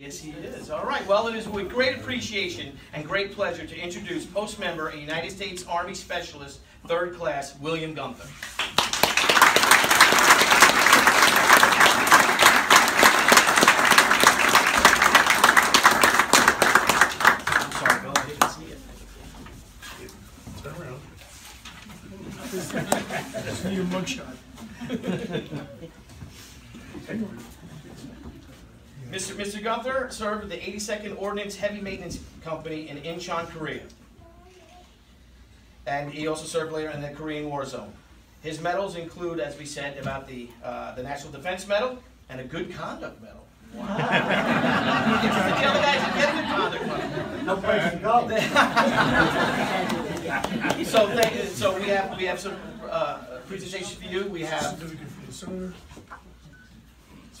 Yes, he is. All right. Well, it is with great appreciation and great pleasure to introduce post member and United States Army Specialist, third class, William Gunther. I'm sorry, Bill, Mr. Mr. Gunther served with the 82nd Ordnance Heavy Maintenance Company in Incheon, Korea. And he also served later in the Korean War Zone. His medals include, as we said, about the, uh, the National Defense Medal and a Good Conduct Medal. Wow. the other guys didn't get a Good Conduct Medal. No place to go. So, thank, so we have, we have some uh, presentations for you. We have Certificate for the senator. It's